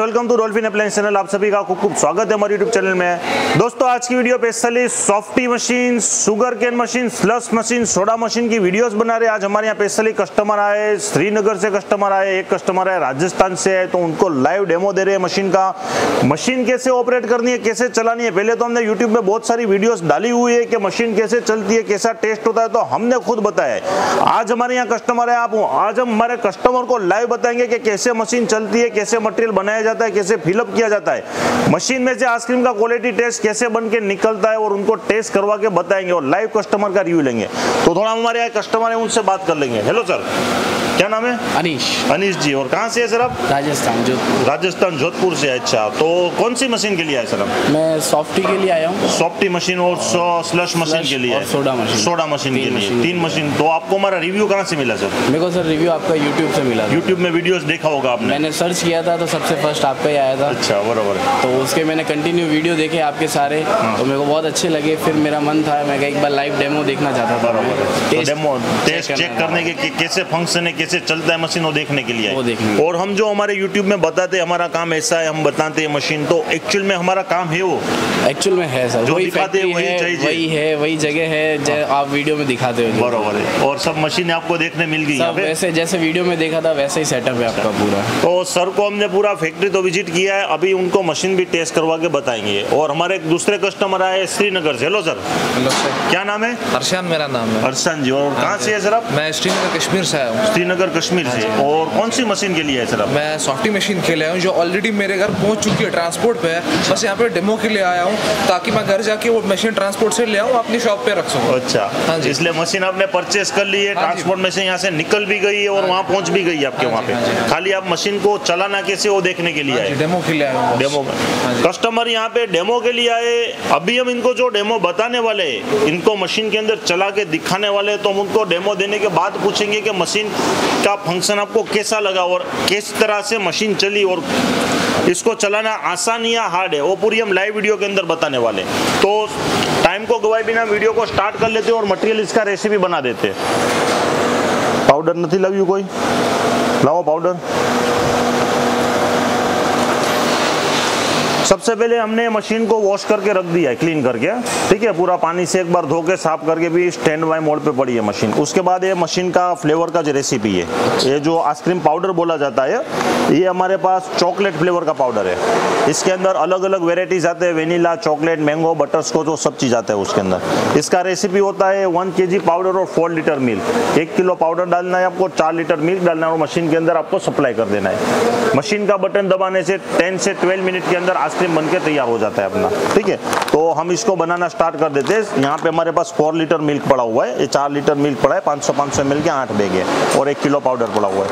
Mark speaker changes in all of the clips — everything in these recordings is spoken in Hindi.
Speaker 1: Welcome to Dolphin appliance channel. आप सभी का खूब खूब स्वागत है हमारे यूट्यूब चैनल में। दोस्तों, आज की video specially softy machine sugar cane machine slush machine soda machine की वीडियोस बना रहे हैं। आज हमारे यहाँ स्पेशली कस्टमर आए श्रीनगर से कस्टमर आए एक कस्टमर आए राजस्थान से है तो उनको लाइव डेमो दे रहे हैं मशीन का। मशीन कैसे ऑपरेट करनी है, कैसे चलानी है? पहले तो हमने यूट्यूब में बहुत सारी वीडियोस डाली हुई है कि मशीन कैसे चलती है, कैसा टेस्ट होता है तो हमने खुद बताया आज हमारे यहाँ कस्टमर है आप आज हम हमारे कस्टमर को लाइव बताएँगे कि कैसे मशीन चलती है, कैसे मटेरियल बनाया जाता है, कैसे फिलअप किया जाता है? मशीन में से आइसक्रीम का क्वालिटी टेस्ट कैसे बन के निकलता है और उनको टेस्ट करवा के बताएँगे और लाइव कस्टमर का रिव्यू लेंगे। तो थोड़ा हमारे यहाँ कस्टमर है, उनसे बात कर लेंगे। हेलो सर क्या नाम है?
Speaker 2: अनिश।
Speaker 1: अनिश जी और कहाँ से है सर आप?
Speaker 2: राजस्थान जोधपुर।
Speaker 1: राजस्थान जोधपुर से अच्छा। तो कौन सी मशीन के लिए आए सर आप?
Speaker 2: मैं सॉफ्टी के लिए आया हूँ।
Speaker 1: सॉफ्टी मशीन और स्लश मशीन के लिए।
Speaker 2: Soda machine.
Speaker 1: सोडा मशीन के लिए। तीन मशीन तो आपको हमारा रिव्यू कहाँ से मिला सर?
Speaker 2: मेरे को सर रिव्यू आपका यूट्यूब से मिला
Speaker 1: यूट्यूब में वीडियोस देखा होगा आपने।
Speaker 2: मैंने सर्च किया था तो सबसे फ़र्स्ट आपका ही आया था।
Speaker 1: अच्छा बराबर
Speaker 2: तो उसके मैंने कंटिन्यू वीडियो देखे आपके सारे।
Speaker 1: हाँ।
Speaker 2: तो मेरे को बहुत अच्छे लगे। फिर मेरा मन था मैं एक बार लाइव डेमो देखना चाहता था।
Speaker 1: बराबर डेमो टेस्ट चेक
Speaker 2: करने
Speaker 1: के कैसे फ़ंक्शन है कैसे चलता है मशीन वो देखने के लिए।
Speaker 2: वो देखने
Speaker 1: और हम जो हमारे यूट्यूब में बताते हैं हमारा काम ऐसा है हम बताते हैं मशीन तो एक्चुअल में हमारा काम है वो।
Speaker 2: एक्चुअल में है सर
Speaker 1: जो
Speaker 2: वही
Speaker 1: दिखाते हैं वही
Speaker 2: है
Speaker 1: चाहिए।
Speaker 2: वही है वही जगह है जै आप वीडियो में दिखाते हो।
Speaker 1: बराबर है। और सब मशीन आपको देखने मिल गई
Speaker 2: वैसे जैसे वीडियो में देखा था वैसे ही सेटअप है आपका पूरा।
Speaker 1: तो सर को हमने पूरा फैक्ट्री तो विज़िट किया है अभी उनको मशीन भी टेस्ट करवा के बताएँगे। और हमारे एक दूसरे कस्टमर आए श्रीनगर से। हेलो सर
Speaker 3: हेलो सर
Speaker 1: क्या नाम है?
Speaker 3: हर्षान मेरा नाम है।
Speaker 1: हर्षन जी और कहाँ से है सर आप?
Speaker 3: मैं श्रीनगर कश्मीर से आया हूँ।
Speaker 1: श्रीनगर कश्मीर से? और कौन सी मशीन के लिए है सर
Speaker 3: मैं सॉफ्टी मशीन के लिए आया हूँ जो ऑलरेडी मेरे घर पहुँच चुकी है ट्रांसपोर्ट पे। बस यहाँ पे डेमो के लिए आया हूँ ताकि मैं घर जाके वो मशीन ट्रांसपोर्ट से ले आऊँ अपनी शॉप पे रख सकूँ।
Speaker 1: अच्छा
Speaker 3: हाँ जी।
Speaker 1: इसलिए मशीन आपने परचेस कर ली है
Speaker 3: हाँ
Speaker 1: ट्रांसपोर्ट में से यहाँ से निकल भी गई है और वहाँ पहुँच भी गई है आपके
Speaker 3: हाँ
Speaker 1: वहाँ
Speaker 3: हाँ
Speaker 1: पे
Speaker 3: हाँ
Speaker 1: खाली आप मशीन को चलाना कैसे वो देखने के लिए
Speaker 3: हाँ
Speaker 1: आए?
Speaker 3: डेमो के लिए आया
Speaker 1: डेमो
Speaker 3: हाँ
Speaker 1: कस्टमर यहाँ पे डेमो के लिए आए। अभी हम इनको जो डेमो बताने वाले हैं इनको मशीन के अंदर चला के दिखाने वाले तो हम उनको डेमो देने के बाद पूछेंगे कि मशीन का फ़ंक्शन आपको कैसा लगा? और किस तरह से मशीन चली? और इसको चलाना आसान या हार्ड है? वो पूरी हम लाइव वीडियो के अंदर बताने वाले तो टाइम को गवाए बिना वीडियो को स्टार्ट कर लेते हैं और मटेरियल इसका रेसिपी बना देते हैं। पाउडर नहीं लाव्યું कोई? लाओ पाउडर सबसे पहले हमने मशीन को वॉश करके रख दिया है क्लीन करके। ठीक है, पूरा पानी से एक बार धो के साफ़ करके भी स्टैंड बाय मोड पे पड़ी है मशीन उसके बाद ये मशीन का फ्लेवर का जो रेसिपी है, ये जो आइसक्रीम पाउडर बोला जाता है, ये हमारे पास चॉकलेट फ्लेवर का पाउडर है। इसके अंदर अलग अलग वेराइटीज आते हैं vanilla chocolate mango butterscotch वो सब चीज़ आता है उसके अंदर। इसका रेसिपी होता है वन के पाउडर और फोर लीटर मिल्क एक किलो पाउडर डालना है आपको, चार लीटर मिल्क डालना है और मशीन के अंदर आपको सप्लाई कर देना है। मशीन का बटन दबाने से टेन से 12 मिनट के अंदर आइसक्रीम बन के तैयार हो जाता है अपना, ठीक है? तो हम इसको बनाना स्टार्ट कर देते हैं। यहाँ पे हमारे पास फोर लीटर मिल्क पड़ा हुआ है। ये चार लीटर मिल्क पड़ा है 500 500 मिल के आठ बैग है और एक किलो पाउडर पड़ा हुआ है।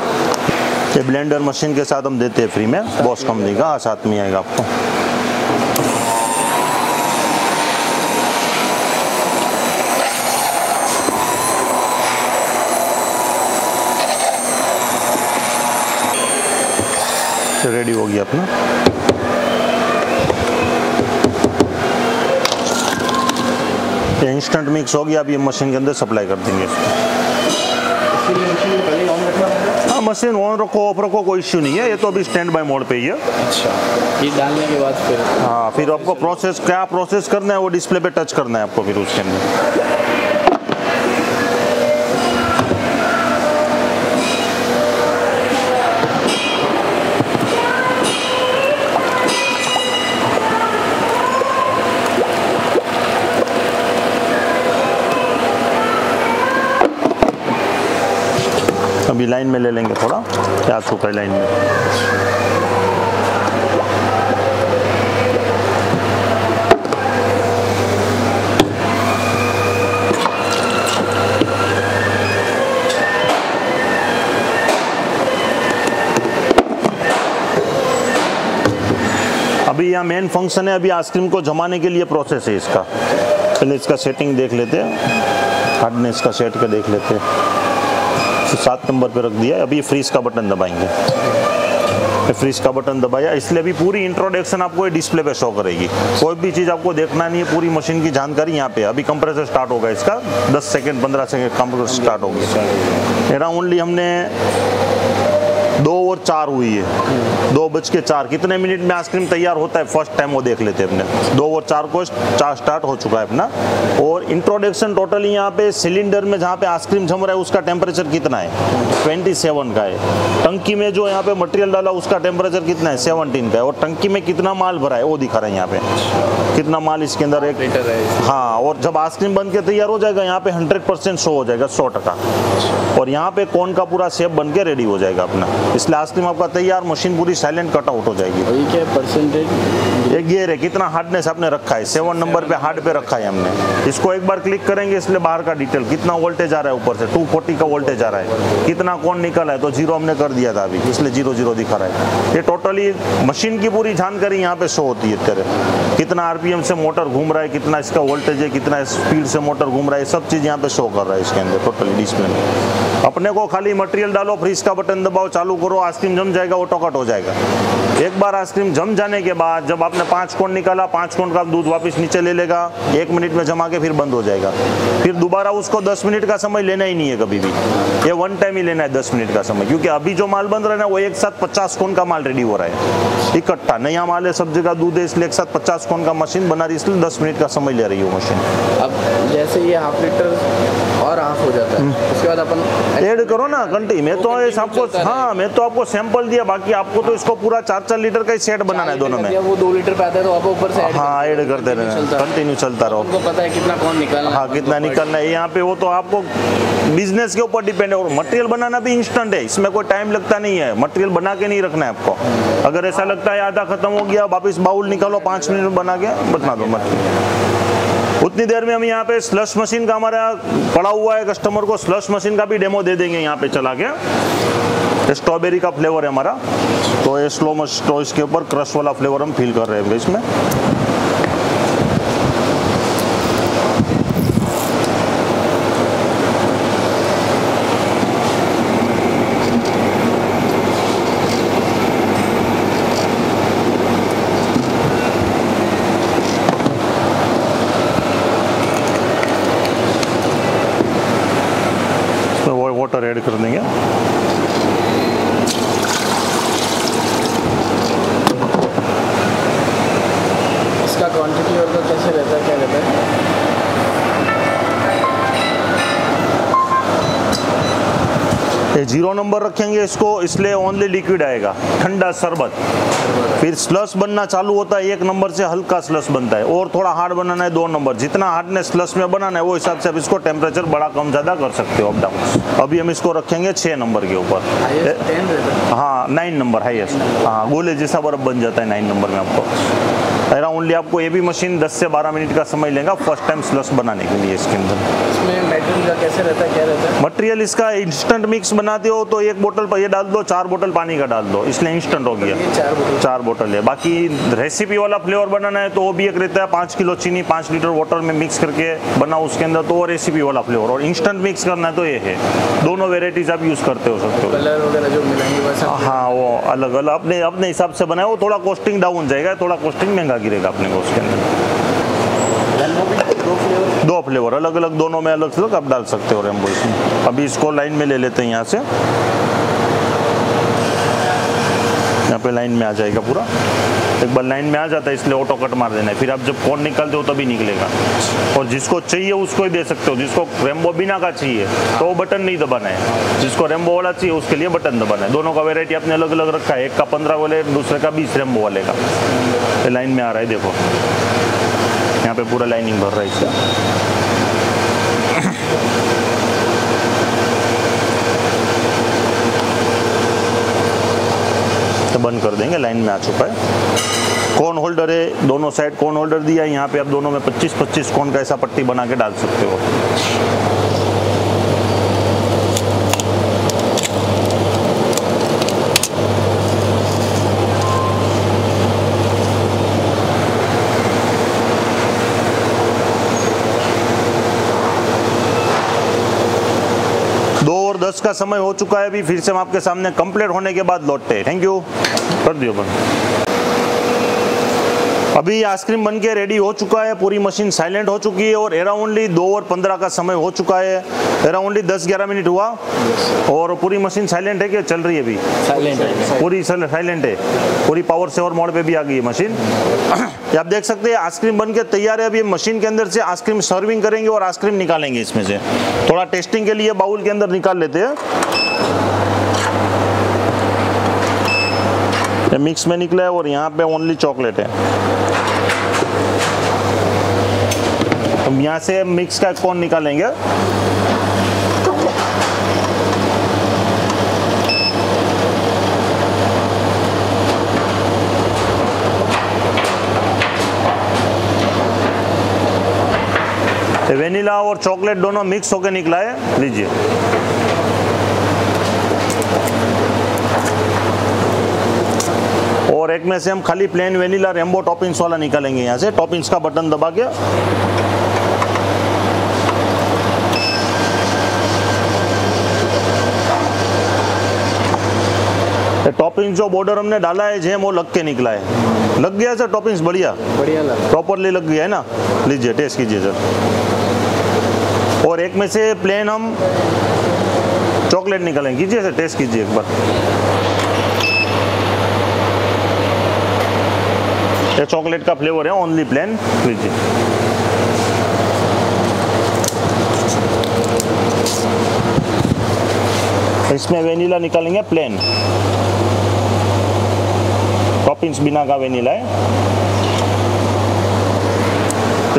Speaker 1: ये ब्लेंडर मशीन के साथ हम देते हैं फ्री में। बॉस कंपनी का, साथ में आएगा आपको। रेडी हो गया अपना। ये इंस्टेंट मिक्स हो गया अभी ये मशीन के अंदर सप्लाई कर देंगे हाँ मशीन ऑन रखो ऑफ़ रखो कोई इश्यू नहीं है। ये तो अभी स्टैंड बाई मोड पे ही है।
Speaker 2: अच्छा ये डालने के बाद फिर
Speaker 1: हाँ फिर आपको प्रोसेस क्या प्रोसेस करना है वो डिस्प्ले पे टच करना है आपको फिर उसके अंदर। लाइन में ले लेंगे थोड़ा क्या चुका है लाइन में। अभी यहाँ मेन फ़ंक्शन है, अभी आइसक्रीम को जमाने के लिए प्रोसेस है इसका। पहले इसका सेटिंग देख लेते हैं हार्डनेस का सेट के देख लेते हैं। सात नंबर पे रख दिया अभी फ्रीज का बटन दबाएँगे। फ्रीज का बटन दबाया। इसलिए अभी पूरी इंट्रोडक्शन आपको डिस्प्ले पे शो करेगी। कोई भी चीज़ आपको देखना नहीं है, पूरी मशीन की जानकारी यहाँ पे अभी कंप्रेसर स्टार्ट होगा इसका। 10 सेकंड 15 सेकंड कंप्रेसर स्टार्ट होगा। ओनली हमने दो और चार हुई है। दो बज के चार। कितने मिनट में आइसक्रीम तैयार होता है? फ़र्स्ट टाइम वो देख लेते हैं अपने। दो और चार को चार स्टार्ट हो चुका है अपना। और इंट्रोडक्शन टोटली यहाँ पे सिलेंडर में जहाँ पे आइसक्रीम जम रहा है उसका टेम्परेचर कितना है? 27 का है। टंकी में जो यहाँ पे मटेरियल डाला उसका टेम्परेचर कितना है? 17 का है। और टंकी में कितना माल भरा है? वो दिखा रहा है यहाँ पे। कितना माल इसके अंदर एक
Speaker 2: लीटर है
Speaker 1: हाँ और जब आइसक्रीम बन के तैयार हो जाएगा यहाँ पे 100 परसेंट शो हो जाएगा सौ टका। और यहाँ पे कौन का पूरा सेप बन के रेडी हो जाएगा अपना। इसलिए आइसक्रीम आपका तैयार मशीन पूरी साइलेंट कट आउट हो जाएगी।
Speaker 2: और ये क्या परसेंटेज
Speaker 1: एक गियर है कितना हार्डनेस आपने रखा है? सेवन नंबर पे हार्ड पे रखा है हमने। इसको एक बार क्लिक करेंगे इसलिए बाहर का डिटेल कितना वोल्टेज आ रहा है ऊपर से? 240 का वोल्टेज आ रहा है। कितना कौन निकला है? तो ज़ीरो हमने कर दिया था अभी इसलिए ज़ीरो ज़ीरो दिखा रहा है। ये टोटली मशीन की पूरी जानकारी यहाँ पे शो होती है तेरे। कितना आरपीएम से मोटर घूम रहा है कितना इसका वोल्टेज है कितना स्पीड से मोटर घूम रहा है सब चीज़ यहाँ पे शो कर रहा है इसके अंदर टोटली डिस्प्ले में। अपने को खाली मटेरियल डालो फ्रीज का बटन दबाओ चालू करो आइसक्रीम जम जाएगा, वो टोकट हो जाएगा। एक बार आइसक्रीम जम जाने के बाद, जब आपने पाँच कोन निकाला, पाँच कोन का दूध वापस नीचे ले लेगा, एक मिनट में जमा के फिर बंद हो जाएगा। फिर दोबारा उसको दस मिनट का समय लेना ही नहीं है कभी भी। ये वन टाइम ही लेना है दस मिनट का समय, क्योंकि अभी जो माल बन रहा है ना, वो एक साथ पचास कोन का माल रेडी हो रहा है। इकट्ठा, नया माल है, सब जगह दूध है, इसलिए एक साथ पचास कोन का मशीन बना रही है, इसलिए दस मिनट का समय ले रही है मशीन
Speaker 2: अब जैसे ये हाफ़ लीटर और हाफ़ हो जाता
Speaker 1: हम्म।
Speaker 2: है उसके बाद अपन
Speaker 1: ऐड करो ना घंटी। मैं तो आपको हाँ। मैं तो आपको सैंपल दिया बाकी आपको तो इसको पूरा चार चार लीटर का ही सेट बनाना है दोनों में।
Speaker 2: वो दो लीटर पे आता है तो आप ऊपर से
Speaker 1: हाँ ऐड करते रहना
Speaker 2: चलता है।
Speaker 1: कंटिन्यू चलता रहो।
Speaker 2: पता है कितना कौन निकालना
Speaker 1: हाँ कितना निकलना है। यहाँ पे वो तो आपको बिज़नेस के ऊपर डिपेंड है और मटेरियल बनाना भी इंस्टेंट है। इसमें कोई टाइम लगता नहीं है। मटेरियल बना के नहीं रखना है आपको। अगर ऐसा लगता है आधा खत्म हो गया वापिस बाउल निकालो पाँच मिनट में बना के बना दो मटेरियल उतनी देर में हम यहाँ पे स्लश मशीन का हमारा पड़ा हुआ है कस्टमर को स्लश मशीन का भी डेमो दे देंगे यहाँ पे चला के। स्ट्रॉबेरी का फ्लेवर है हमारा। तो ये स्लो मश तो इसके ऊपर क्रश वाला फ्लेवर हम फील कर रहे हैं इसमें इसमें वो वाटर ऐड कर देंगे
Speaker 2: इसका क्वांटिटी और का कैसे रहता है, क्या रहता है?
Speaker 1: ये ज़ीरो नंबर रखेंगे इसको, इसलिए ओनली लिक्विड आएगा, ठंडा शरबत। फिर स्लस बनना चालू होता है एक नंबर से हल्का स्लस बनता है। और थोड़ा हार्ड बनाना है दो नंबर। जितना हार्डनेस स्लस में बनाना है वो हिसाब से आप इसको टेम्परेचर बड़ा कम ज़्यादा कर सकते हो अप डाउन अभी हम इसको रखेंगे छः नंबर के ऊपर।
Speaker 2: है।
Speaker 1: नाइन नंबर हाइएस्ट हाँ गोले जैसा बर्फ़ बन जाता है नाइन नंबर में आपको। अराउंडली आपको ये भी मशीन 10 से 12 मिनट का समय लेगा फ़र्स्ट टाइम स्लस बनाने के लिए इसके अंदर। मटेरियल इसका इंस्टेंट मिक्स बनाते हो तो एक बोतल पर ये डाल दो चार बोतल पानी का डाल दो। इसलिए इंस्टेंट हो गया।
Speaker 2: चार बोतल
Speaker 1: चार बोतल है। बाकी रेसिपी वाला फ्लेवर बनाना है तो वो भी एक रहता है पाँच किलो चीनी पाँच लीटर वाटर में मिक्स करके बनाओ उसके अंदर तो वो रेसिपी वाला फ्लेवर और इंस्टेंट मिक्स करना है तो ये है। दोनों वेराइटीज आप यूज़ करते हो सकते हो।
Speaker 2: कलर वगैरह जो मिलाएँगे बस
Speaker 1: हाँ वो अलग अलग। अपने अपने हिसाब से बनाए वो थोड़ा कॉस्टिंग डाउन जाएगा थोड़ा कॉस्टिंग महँगा गिरेगा अपने को उसके अंदर।
Speaker 2: दो फ्लेवर
Speaker 1: दो फ्लेवर अलग अलग दोनों में अलग अलग आप डाल सकते हो रेमबो इसमें। अभी इसको लाइन में ले लेते हैं यहाँ से। यहाँ पे लाइन में आ जाएगा पूरा। एक बार लाइन में आ जाता है, इसलिए ऑटो कट मार देना है। फिर आप जब कौन निकालते हो, तभी निकलेगा। और जिसको चाहिए, उसको ही दे सकते हो। जिसको रेमबो बिना का चाहिए तो वो बटन नहीं दबाना है। जिसको रेमबो वाला चाहिए, उसके लिए बटन दबाना है। दोनों का वेराइटी आपने अलग अलग रखा है। एक का पंद्रह वाले, दूसरे का बीस रेमबो वाले का। लाइन में आ रहा है, देखो। यहाँ पे पूरा लाइनिंग भर रहा है इसका। तो बंद कर देंगे, लाइन में आ चुका है। कौन होल्डर है? दोनों साइड कौन होल्डर दिया है? यहाँ पे आप दोनों में 25 25 कौन का ऐसा पट्टी बना के डाल सकते हो दो और दस का समय हो चुका है अभी, फिर से हम आपके सामने कंप्लीट होने के बाद लौटते हैं। थैंक यू कर दियो बंद। अभी आइसक्रीम बन के रेडी हो चुका है पूरी मशीन साइलेंट हो चुकी है और अराउंडली दो और पंद्रह का समय हो चुका है। अराउंडली दस ग्यारह मिनट हुआ और पूरी मशीन साइलेंट है कि चल रही है अभी?
Speaker 2: साइलेंट है।
Speaker 1: पूरी साइलेंट है। पूरी पावर सेवर मोड पे भी आ गई है मशीन। ये आप देख सकते हैं आइसक्रीम बन के तैयार है। अभी मशीन के अंदर से आइसक्रीम सर्विंग करेंगे और आइसक्रीम निकालेंगे इसमें से। थोड़ा टेस्टिंग के लिए बाउल के अंदर निकाल लेते हैं। ये मिक्स में निकला है और यहाँ पे ओनली चॉकलेट है। हम यहाँ से मिक्स का कौन निकालेंगे? वेनिला और चॉकलेट दोनों मिक्स होकर निकला है। लीजिए। और एक में से हम खाली प्लेन वेनिला रेम्बो टॉपिंग्स वाला निकालेंगे यहाँ से। टॉपिंग्स का बटन दबा के। टॉपिंग्स जो बॉर्डर हमने डाला है जेम वो लग के निकला है। लग गया सर टॉपिंग्स बढ़िया।
Speaker 2: बढ़िया लगा
Speaker 1: प्रॉपरली लग गया है ना? लीजिए टेस्ट कीजिए सर और एक में से प्लेन हम चॉकलेट निकालेंगे। कीजिए सर टेस्ट कीजिए एक बार। ये चॉकलेट का फ्लेवर है ओनली प्लेन लीजिए इसमें वेनिला निकालेंगे प्लेन टॉपिंग्स बिना का वेनिला है।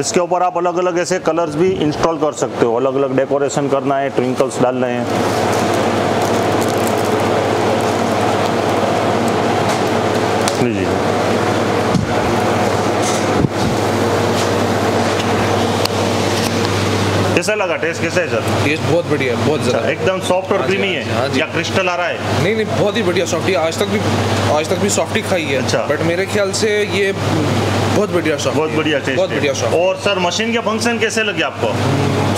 Speaker 1: इसके ऊपर आप अलग अलग ऐसे कलर्स भी इंस्टॉल कर सकते हो। अलग अलग डेकोरेशन करना है ट्विंकल्स डालना है। लीजिए कैसा लगा टेस्ट कैसा है सर?
Speaker 3: टेस्ट बहुत बढ़िया है बहुत ज़्यादा।
Speaker 1: एकदम सॉफ्ट और
Speaker 3: हाँ
Speaker 1: क्रीमी
Speaker 3: हाँ जी, हाँ
Speaker 1: है या क्रिस्टल आ रहा है?
Speaker 3: नहीं नहीं बहुत ही बढ़िया सॉफ्टी आज तक भी आज तक भी सॉफ्टी खाई है।
Speaker 1: अच्छा।
Speaker 3: बट मेरे ख्याल से ये बहुत बढ़िया सॉफ्टी
Speaker 1: बहुत बढ़िया
Speaker 3: बहुत बढ़िया सॉफ्टी
Speaker 1: और सर मशीन के फ़ंक्शन कैसे लगे आपको?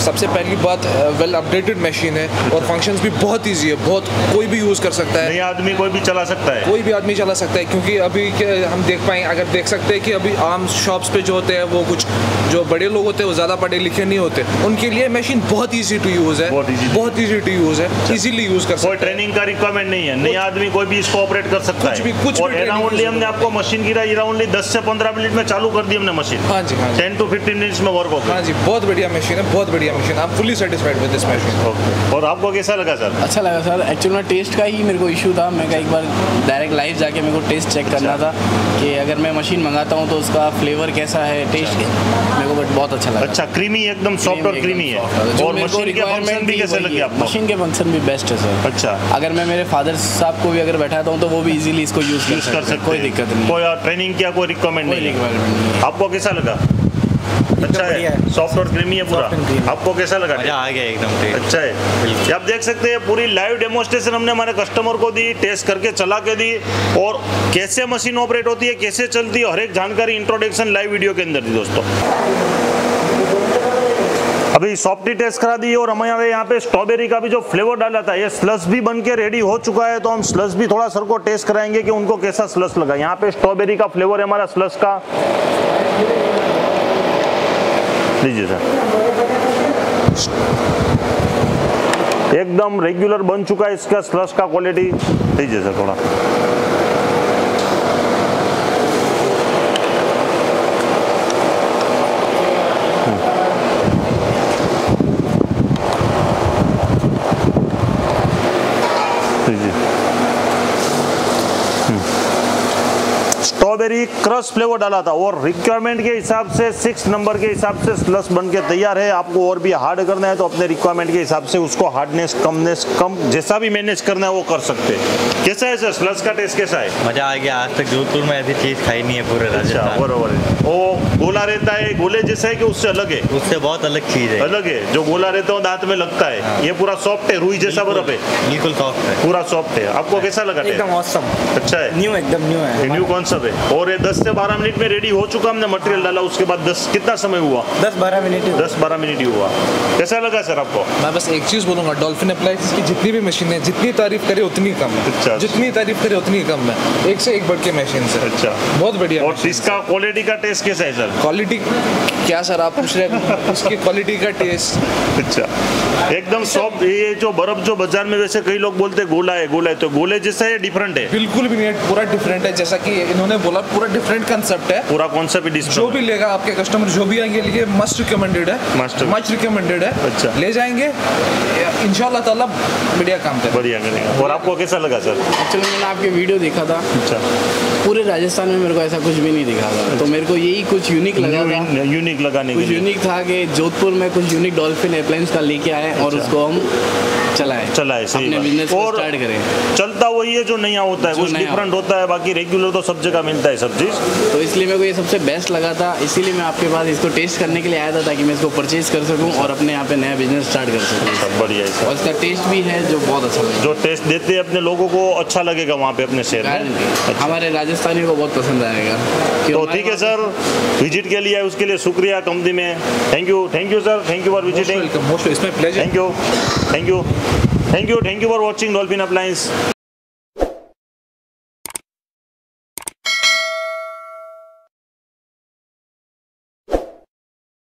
Speaker 3: सबसे पहली बात वेल अपडेटेड मशीन है और फ़ंक्शंस भी बहुत इजी है बहुत कोई भी यूज़ कर सकता है।
Speaker 1: नया आदमी कोई भी चला सकता है।
Speaker 3: कोई भी आदमी चला सकता है क्योंकि अभी हम देख पाए अगर देख सकते हैं कि अभी आम शॉप्स पे जो होते हैं वो कुछ जो बड़े लोग होते हैं वो ज़्यादा पढ़े लिखे नहीं होते। उनके लिए मशीन बहुत ईजी टू यूज़ है।
Speaker 1: बहुत
Speaker 3: इजी टू यूज़ है। इजीली यूज़ कर सकते हैं।
Speaker 1: ट्रेनिंग का रिक्वायरमेंट नहीं है। नया आदमी कोई भी इसको ऑपरेट कर सकता
Speaker 3: कुछ
Speaker 1: है।
Speaker 3: भी- कुछ भी
Speaker 1: और
Speaker 3: training की
Speaker 1: अराउंडली हमने आपको मशीन गिराई अराउंडली 10 से 15 मिनट में चालू कर दी हमने मशीन।
Speaker 3: हाँ जी हाँ
Speaker 1: 10 टू 15 मिनट्स में वर्क होगा
Speaker 3: हाँ जी बहुत बढ़िया मशीन है बहुत बढ़िया मशीन आप fully satisfied with this machine
Speaker 1: okay और आपको कैसा लगा सर
Speaker 2: अच्छा लगा सर एक्चुअल में टेस्ट का ही मेरे को इशू था। मैं एक बार डायरेक्ट लाइव जाके मेरे को टेस्ट चेक करना था कि अगर मैं मशीन मंगाता हूँ तो उसका फ्लेवर कैसा है टेस्ट मेरे को बहुत अच्छा लगा।
Speaker 1: अच्छा क्रीमी एकदम सॉफ्ट और क्रीमी है। और मशीन के फ़ंक्शन भी कैसे लगे आपको?
Speaker 2: मशीन के फ़ंक्शन भी बेस्ट है सर
Speaker 1: अच्छा।
Speaker 2: अगर मैं मेरे फादर साहब को भी अगर बैठाता हूँ तो वो भी इजीली इसको यूज़
Speaker 1: कर सकते
Speaker 2: कोई दिक्कत नहीं।
Speaker 1: कोई ट्रेनिंग किया कोई
Speaker 2: कोई
Speaker 1: नहीं आपको कैसा लगा? अच्छा है। सॉफ्ट और क्रीमी है पूरा। आपको कैसा लगा?
Speaker 4: मज़ा आ गया एकदम
Speaker 1: अच्छा है। आप देख सकते हैं पूरी लाइव डेमोस्ट्रेशन हमने हमारे कस्टमर को दी टेस्ट करके चला के दी और कैसे मशीन ऑपरेट होती है कैसे चलती है हर एक जानकारी इंट्रोडक्शन लाइव वीडियो के अंदर दी दोस्तों। अभी सॉफ्टी टेस्ट करा दी और हमारे यहाँ पे स्ट्रॉबेरी का भी जो फ्लेवर डाला था, ये स्लस भी बन के रेडी हो चुका है तो हम स्लस भी थोड़ा सर को टेस्ट कराएँगे कि उनको कैसा स्लस लगा। यहाँ पे स्ट्रॉबेरी का फ्लेवर है हमारा स्लस का। लीजिए सर एकदम रेगुलर बन चुका है इसका स्लस का क्वालिटी लीजिए सर थोड़ा लीजिए क्रश फ्लेवर डाला था और रिक्वायरमेंट के हिसाब से सिक्स नंबर के हिसाब से स्लस बन के तैयार है। आपको और भी हार्ड करना है तो अपने रिक्वायरमेंट के हिसाब से उसको हार्डनेस कमनेस कम जैसा भी मैनेज करना है वो कर सकते हैं। कैसा है सर स्लस का टेस्ट कैसा है?
Speaker 4: मज़ा आ गया। आज तक जोधपुर में ऐसी चीज़ खाई नहीं है पूरे
Speaker 1: अच्छा
Speaker 4: राजस्थान।
Speaker 1: है। वो गोला रहता है गोले जैसा है कि उससे अलग है?
Speaker 4: उससे बहुत अलग चीज़ है।
Speaker 1: अलग है। जो गोला रहता है दांत में लगता है। ये पूरा सॉफ्ट है रुई जैसा बर्फ़ है।
Speaker 4: बिल्कुल सॉफ्ट है।
Speaker 1: पूरा सॉफ्ट है। आपको कैसा लगा
Speaker 5: एकदम
Speaker 1: अच्छा है।
Speaker 5: न्यू एकदम न्यू है।
Speaker 1: न्यू कॉन्सेप्ट है। और ये 10 से 12 मिनट में रेडी हो चुका हमने मटेरियल डाला उसके बाद 10 कितना समय हुआ?
Speaker 5: दस बारह मिनट।
Speaker 1: 10 12 मिनट ही हुआ। कैसा लगा सर आपको?
Speaker 3: मैं बस एक चीज़ बोलूँगा डॉल्फिन अप्लाइंस की जितनी भी मशीन है जितनी तारीफ़ करे उतनी कम
Speaker 1: अच्छा।
Speaker 3: जितनी तारीफ़ करे उतनी कम है। एक से एक बढ़ के मशीन से
Speaker 1: अच्छा।
Speaker 3: बहुत बढ़िया
Speaker 1: और इसका क्वालिटी का टेस्ट कैसा है सर?
Speaker 3: क्वालिटी क्या सर आप पूछ रहे हैं? उसकी क्वालिटी का टेस्ट
Speaker 1: अच्छा। एकदम सॉफ्ट ये जो बर्फ़ जो बाज़ार में वैसे कई लोग बोलते हैं गोला है गोला है तो गोले जैसा है डिफरेंट है?
Speaker 3: बिल्कुल भी नहीं है पूरा डिफरेंट है। जैसा कि इन्होंने बोला पूरा डिफरेंट कंसेप्ट है।
Speaker 1: पूरा कॉन्सेप्ट
Speaker 3: जो
Speaker 1: डिस्प्ले
Speaker 3: भी लेगा आपके कस्टमर जो भी आएँगे लिए मस्ट रिकमेंडेड है।
Speaker 1: Must-
Speaker 3: मच रिकमेंडेड है।
Speaker 1: अच्छा।
Speaker 3: ले जाएँगे। इंशाल्लाह ताला बढ़िया काम करें
Speaker 1: बढ़िया करेगा। और आपको कैसा लगा सर?
Speaker 2: एक्चुअली मैंने आपके वीडियो देखा था।
Speaker 1: अच्छा।
Speaker 2: पूरे राजस्थान में मेरे को ऐसा कुछ भी नहीं दिखा था। तो मेरे को यही कुछ यूनिक लगा था।
Speaker 1: यूनिक लगाने के
Speaker 2: कुछ यूनिक था कि जोधपुर में कुछ यूनिक डॉल्फिन एयरप्लेन्स का लेके आए और उसको हम चलाए।
Speaker 1: चला है सही
Speaker 2: अपने बिज़नेस को
Speaker 1: और
Speaker 2: स्टार्ट करें।
Speaker 1: चलता वही है जो नया होता है। कुछ डिफरेंट होता है। बाकी रेगुलर तो सब जगह मिलता है सब चीज़
Speaker 2: तो इसलिए मेरे को ये सबसे बेस्ट लगा था। इसीलिए मैं आपके पास इसको टेस्ट करने के लिए आया था ताकि मैं इसको परचेज कर सकूँ और अपने यहाँ पे नया बिज़नेस स्टार्ट कर सकूँ।
Speaker 1: सब बढ़िया है
Speaker 2: और इसका टेस्ट भी है जो बहुत अच्छा लगा।
Speaker 1: जो टेस्ट देते हैं अपने लोगों को अच्छा लगेगा वहाँ पे अपने शहर में।
Speaker 2: हमारे राजस्थानियों को बहुत पसंद आएगा।
Speaker 1: तो ठीक है सर। विज़िट के लिए उसके लिए शुक्रिया कंपनी में। Thank you thank you sir thank you for visiting thank you thank you thank you thank you for watching Dolphin appliance